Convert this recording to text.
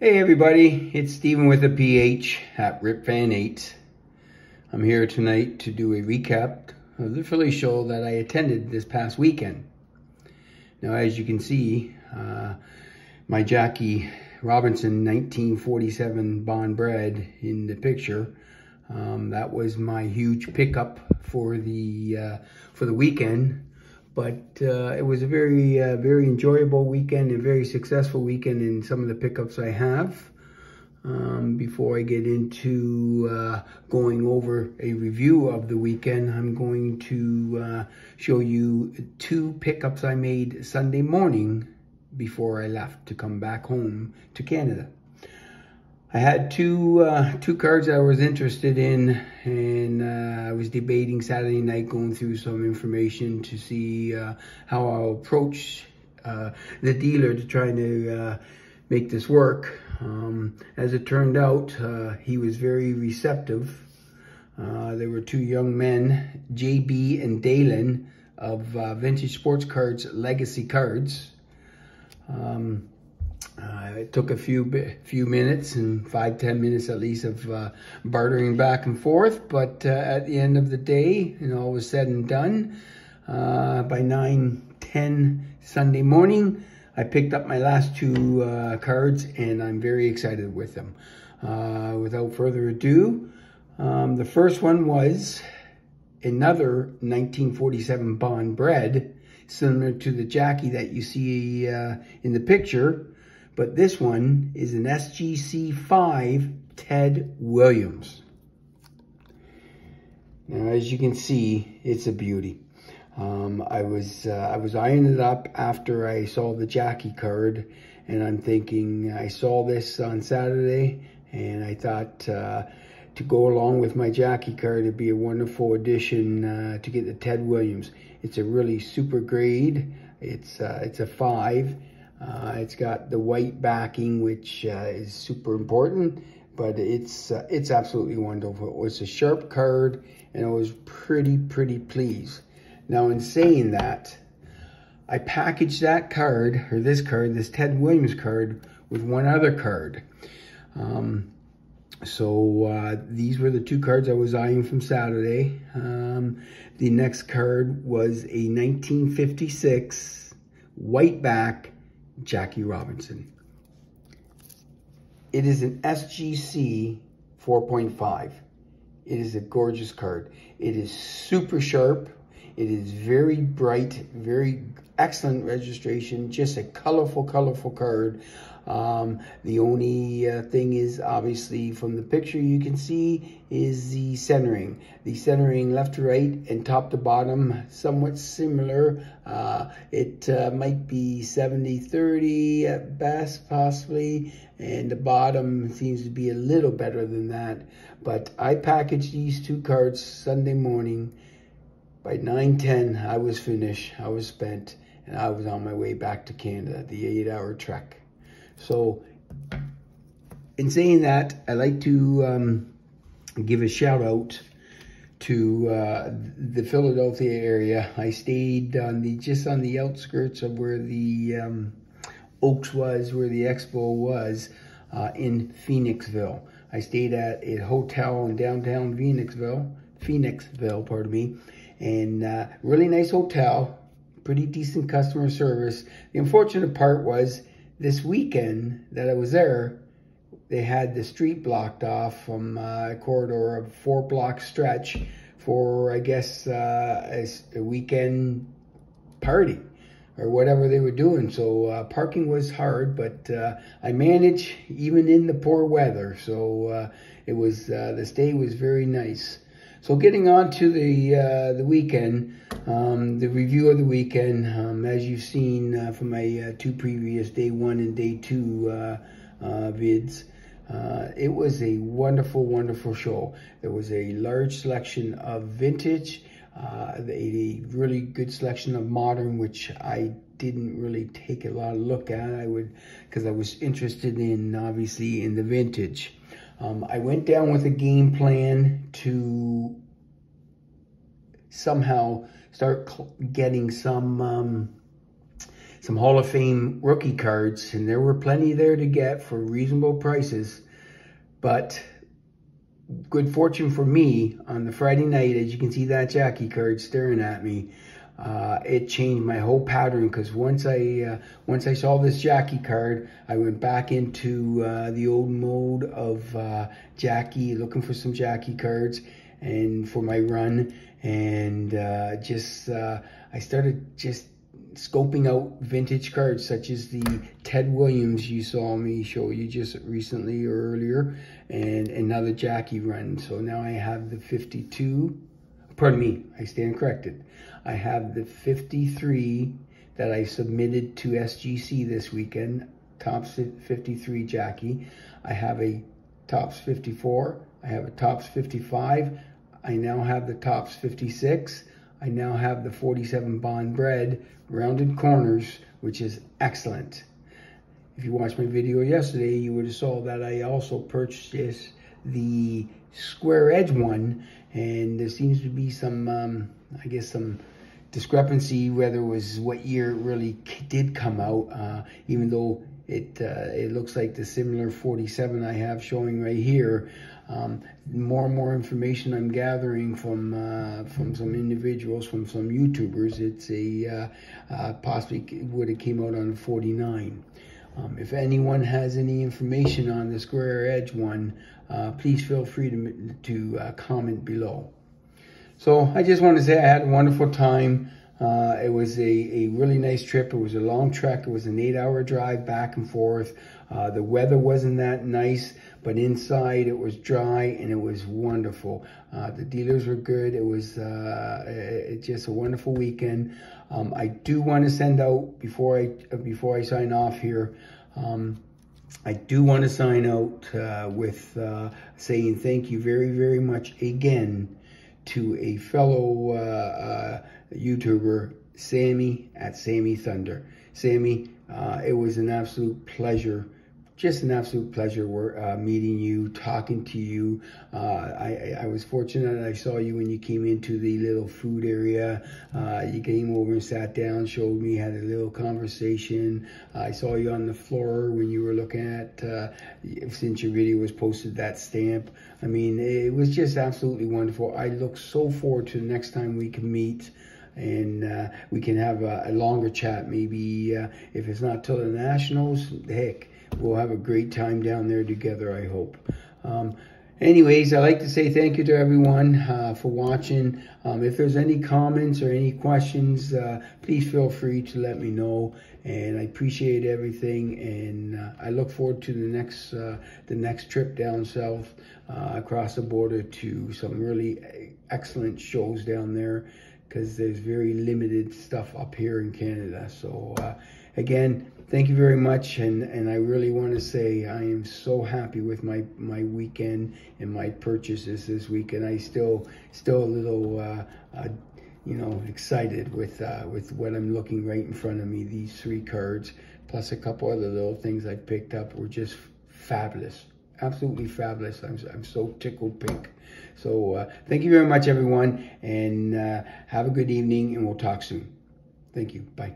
Hey everybody, it's Stephen with a PH at Rip Van 8. I'm here tonight to do a recap of the Philly show that I attended this past weekend. Now as you can see, uh, my Jackie Robinson 1947 Bond Bread in the picture. Um, that was my huge pickup for the uh, for the weekend. But uh, it was a very, uh, very enjoyable weekend and very successful weekend in some of the pickups I have. Um, before I get into uh, going over a review of the weekend, I'm going to uh, show you two pickups I made Sunday morning before I left to come back home to Canada. I had two uh, two cards I was interested in, and uh, I was debating Saturday night, going through some information to see uh, how I'll approach uh, the dealer to try to uh, make this work. Um, as it turned out, uh, he was very receptive. there were two young men, JB and Dalen, of Vintage Sports Cards Legacy Cards. Um, uh, it took a few few minutes and five ten minutes at least of uh, bartering back and forth, but uh, at the end of the day, know, all was said and done. Uh, by nine ten Sunday morning, I picked up my last two uh, cards, and I'm very excited with them. Uh, without further ado, um, the first one was another 1947 Bond bread, similar to the Jackie that you see in the picture. But this one is an SGC5 Ted Williams. Now, as you can see, it's a beauty. Um, I was uh, I was eyeing it up after I saw the Jackie card, and I'm thinking I saw this on Saturday, and I thought uh, to go along with my Jackie card, it'd be a wonderful addition uh, to get the Ted Williams. It's a really super grade. It's uh, it's a five. Uh, it's got the white backing, which uh, is super important, but it's uh, it's absolutely wonderful. It was a sharp card, and I was pretty, pretty pleased. Now, in saying that, I packaged that card, or this card, this Ted Williams card, with one other card. Um, so uh, these were the two cards I was eyeing from Saturday. Um, the next card was a 1956 white back Jackie Robinson. It is an SGC 4.5. It is a gorgeous card. It is super sharp. It is very bright, very excellent registration, just a colorful, colorful card. Um, the only uh, thing is obviously from the picture you can see is the centering. The centering left to right and top to bottom somewhat similar. Uh, it uh, might be 70-30 at best possibly and the bottom seems to be a little better than that. But I packaged these two cards Sunday morning. By 9.10 I was finished, I was spent and I was on my way back to Canada, the eight hour trek. So in saying that, I like to um, give a shout out to uh, the Philadelphia area. I stayed on the just on the outskirts of where the um, Oaks was, where the expo was, uh, in Phoenixville. I stayed at a hotel in downtown Phoenixville, Phoenixville, pardon me, and uh, really nice hotel, pretty decent customer service. The unfortunate part was this weekend that I was there, they had the street blocked off from uh, a corridor of four block stretch for, I guess, uh, a, a, weekend party or whatever they were doing. So uh, parking was hard, but uh, I managed even in the poor weather. So uh, it was, uh, the stay was very nice. So getting on to the uh, the weekend, um, the review of the weekend, um, as you've seen uh, from my uh, two previous day one and day two uh, uh, vids, uh, it was a wonderful, wonderful show. There was a large selection of vintage, a really good selection of modern, which I didn't really take a lot of look at. I would, because I was interested in, obviously, in the vintage. Um, I went down with a game plan to somehow start getting some um, some Hall of Fame rookie cards, and there were plenty there to get for reasonable prices. But good fortune for me on the Friday night, as you can see that Jackie card staring at me, uh, it changed my whole pattern because once I uh, once I saw this Jackie card, I went back into uh, the old mode of uh, Jackie, looking for some Jackie cards and for my run, and uh, just uh, I started just scoping out vintage cards such as the Ted Williams you saw me show you just recently or earlier and another Jackie run. So now I have the 52, pardon me, I stand corrected. I have the 53 that I submitted to SGC this weekend, Topps 53 Jackie. I have a Topps 54, I have a Topps 55, I now have the Topps 56, I now have the 47 Bond Bread rounded corners, which is excellent. If you watched my video yesterday, you would have saw that I also purchased the square edge one, and there seems to be some, um, I guess, some discrepancy whether it was what year it really did come out, uh, even though it uh, it looks like the similar 47 I have showing right here. Um, more and more information I'm gathering from uh, from some individuals, from some YouTubers. It's a uh, uh, possibly would have came out on 49. Um, if anyone has any information on the square edge one, uh, please feel free to, to uh, comment below. So I just want to say I had a wonderful time. Uh, it was a, a really nice trip. It was a long trek. It was an eight hour drive back and forth. Uh, the weather wasn't that nice, but inside it was dry and it was wonderful. Uh, the dealers were good. It was uh, it, just a wonderful weekend. Um, I do want to send out before I before I sign off here. Um, I do want to sign out uh, with uh, saying thank you very, very much again to a fellow uh, uh, YouTuber, Sammy at Sammy Thunder. Sammy, uh, it was an absolute pleasure just an absolute pleasure uh, meeting you, talking to you. Uh, I, I, was fortunate I saw you when you came into the little food area. Uh, you came over and sat down, showed me, had a little conversation. I saw you on the floor when you were looking at, uh, since your video was posted, that stamp. I mean, it was just absolutely wonderful. I look so forward to the next time we can meet and uh, we can have a, a longer chat maybe uh, if it's not till the nationals heck we'll have a great time down there together, I hope. Um, anyways, I'd like to say thank you to everyone uh, for watching. Um, if there's any comments or any questions, uh, please feel free to let me know. And I appreciate everything. And uh, I look forward to the next uh, the next trip down south uh, across the border to some really excellent shows down there because there's very limited stuff up here in Canada. So uh, again, thank you very much. And, and I really want to say I am so happy with my, my weekend and my purchases this weekend. I still, still a little, uh, uh, you know, excited with, uh, with what I'm looking right in front of me. These three cards, plus a couple other little things I picked up were just fabulous absolutely fabulous. I'm, I'm so tickled pink. So uh, thank you very much, everyone, and uh, have a good evening, and we'll talk soon. Thank you. Bye.